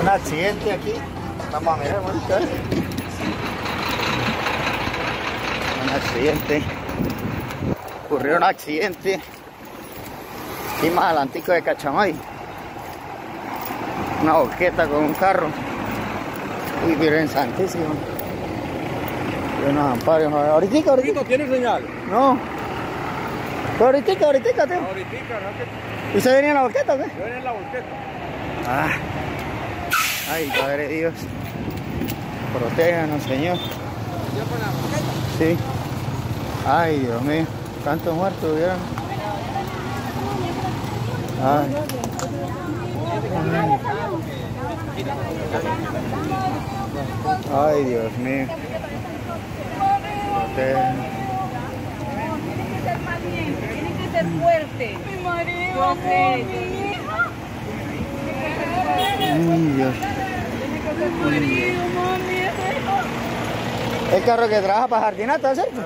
Un accidente aquí. Vamos a mirar ahorita. Un accidente. Ocurrió un accidente. Aquí más adelantico de Cachamay. Una boqueta con un carro. Uy, miren, santísimo. Y unos amparios. Ahorita, ahorita. ¿Tiene señal? No. Ahorita, ahorita, tío. Ahorita, ¿no? ¿Usted venía en la boqueta o qué? Yo en la volqueta. Ah. Ay, Padre Dios. Protéjanos, Señor. Sí. Ay, Dios mío. Tantos muertos, ¿vieron? Ay. Ay, Dios mío. Protéjanos. Tiene que ser fuerte. Mi marido. Ay, Dios. Tiene que ser marido, mami. El carro que trabaja para jardinata, ¿cierto?